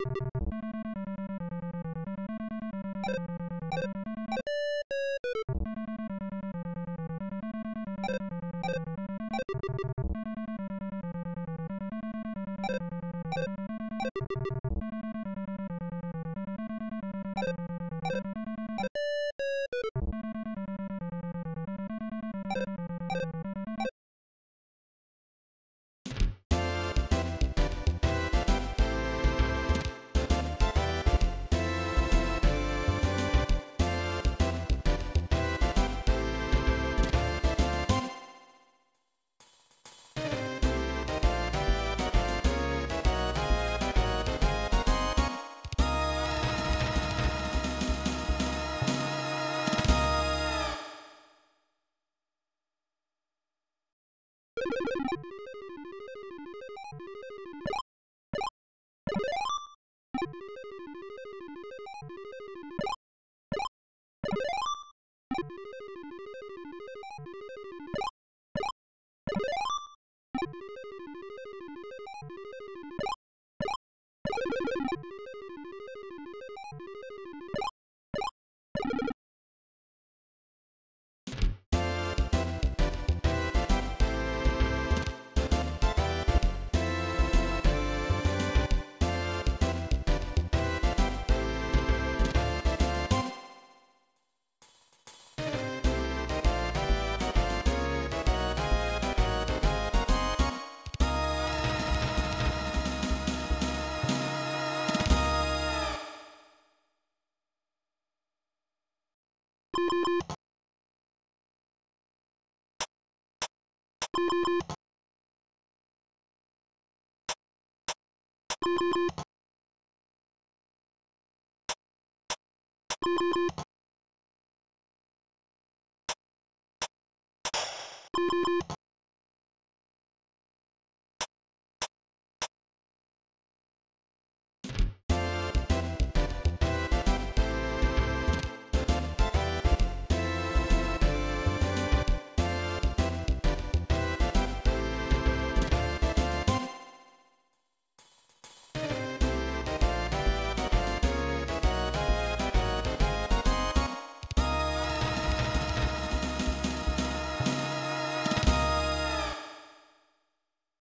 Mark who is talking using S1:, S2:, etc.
S1: you you